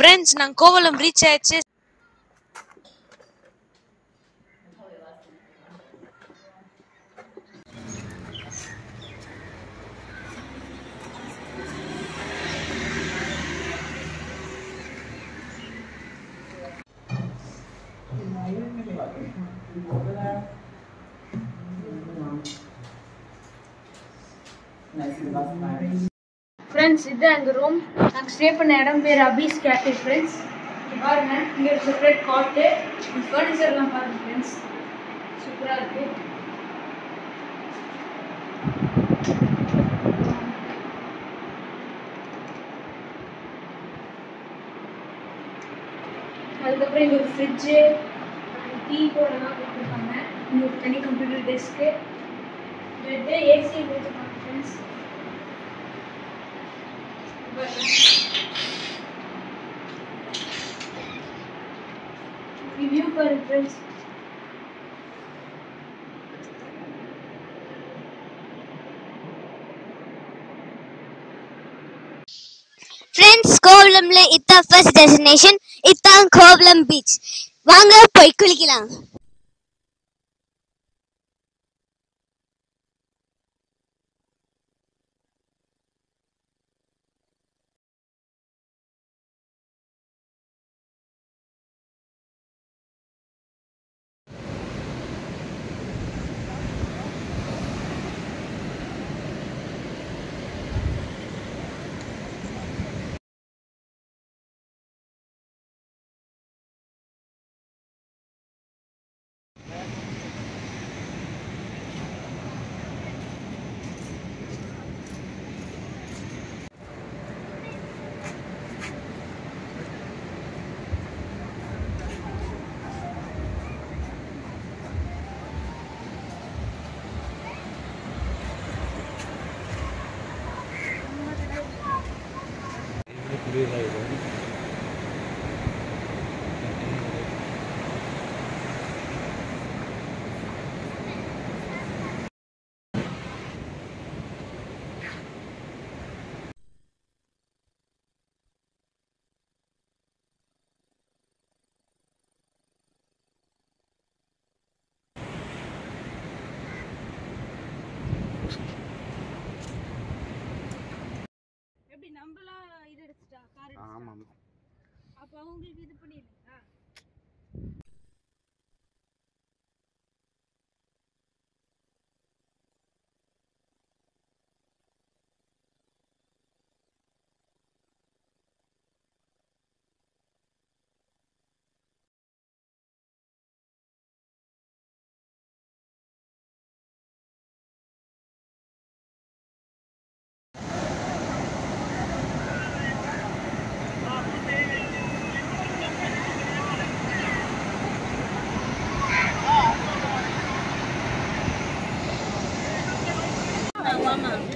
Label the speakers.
Speaker 1: Friends நாங்க Kovalam reach ஆயிடுச்சு
Speaker 2: friends இது எங்கள் ரூம் நாங்கள் ஸ்டே பண்ண இடம் பேர் அபீஸ் கேஃபே ஃப்ரெண்ட்ஸ் பாருங்க இங்கே ஒரு செப்பரேட் காட்டு ஃபர்னிச்சர்லாம் பாருங்க ஃப்ரெண்ட்ஸ் சூப்பராக இருக்கு. அதுக்கப்புறம் இங்கே ஒரு ஃப்ரிட்ஜு டீ போடலாம் கொடுத்துருக்காங்க. இங்கே ஒரு தனி கம்ப்யூட்டர் டெஸ்க்கு பெட்டு ஏசி கொடுத்துருக்காங்க ஃப்ரெண்ட்ஸ் ரிவ்யூ பாருங்க ஃப்ரெண்ட்ஸ்
Speaker 3: ஃப்ரெண்ட்ஸ் கோவலம்ல இதான் ஃபர்ஸ்ட் டெஸ்டினேஷன் இதான் கோவலம் பீச் வாங்க போய் குளிக்கலாம்.
Speaker 4: ஆமாம்.
Speaker 2: அப்போ அவங்களுக்கு இது
Speaker 5: பண்ணிடுங்க. Mama.